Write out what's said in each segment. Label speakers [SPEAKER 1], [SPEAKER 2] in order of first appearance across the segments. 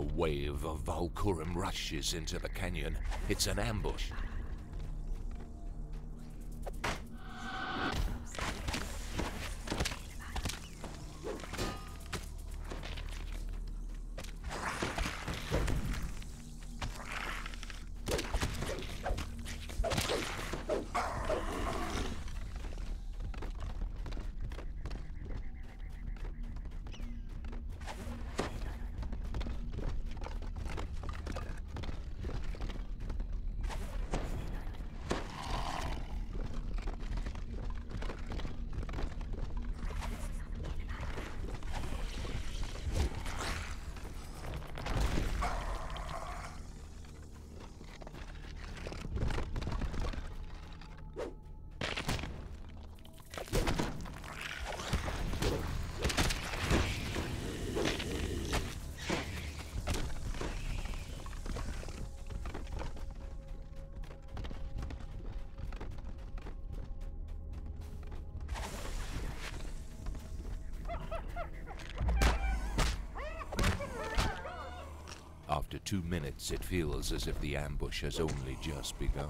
[SPEAKER 1] wave of Valkurim rushes into the canyon. It's an ambush. Two minutes, it feels as if the ambush has only just begun.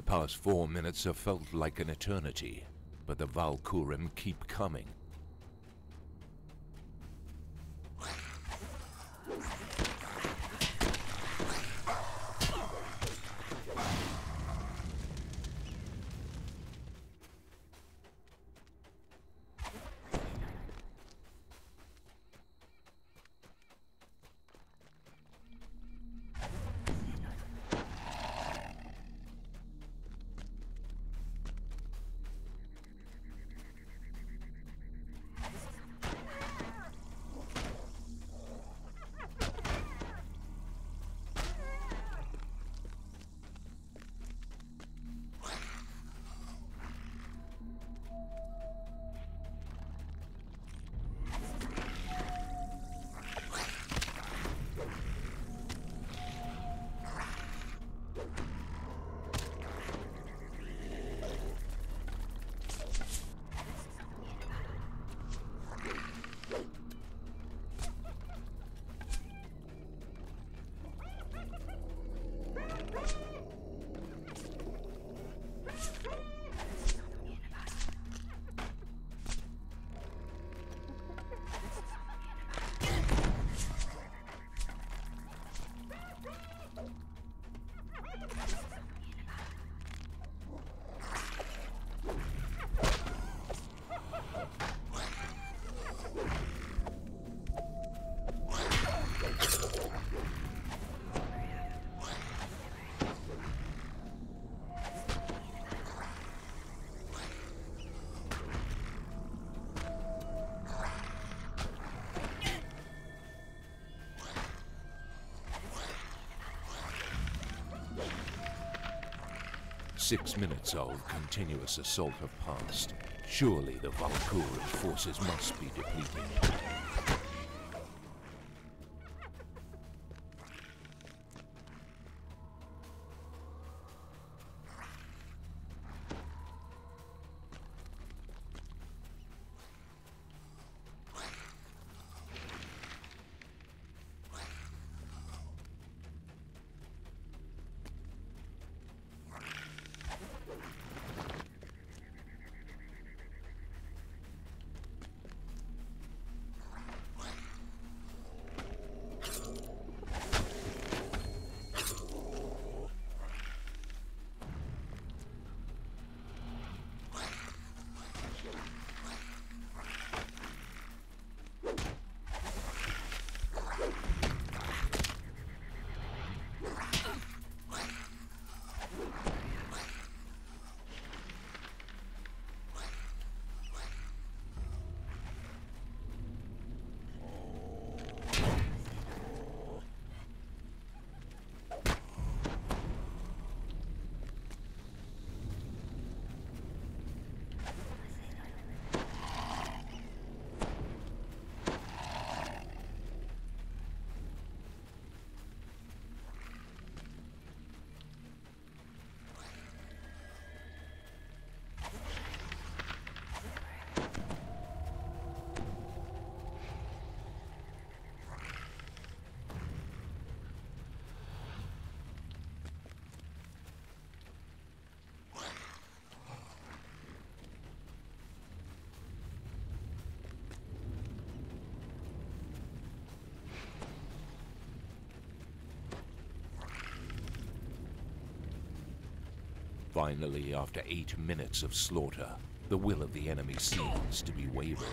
[SPEAKER 1] The past four minutes have felt like an eternity, but the Valkurim keep coming. Six minutes of continuous assault have passed. Surely the Valkyrian forces must be depleted. Finally, after eight minutes of slaughter, the will of the enemy seems to be wavering.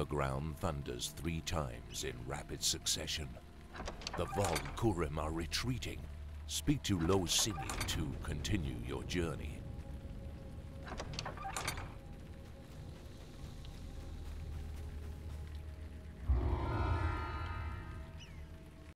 [SPEAKER 1] The ground thunders three times in rapid succession. The Valkyrim are retreating. Speak to Lo Sini to continue your journey.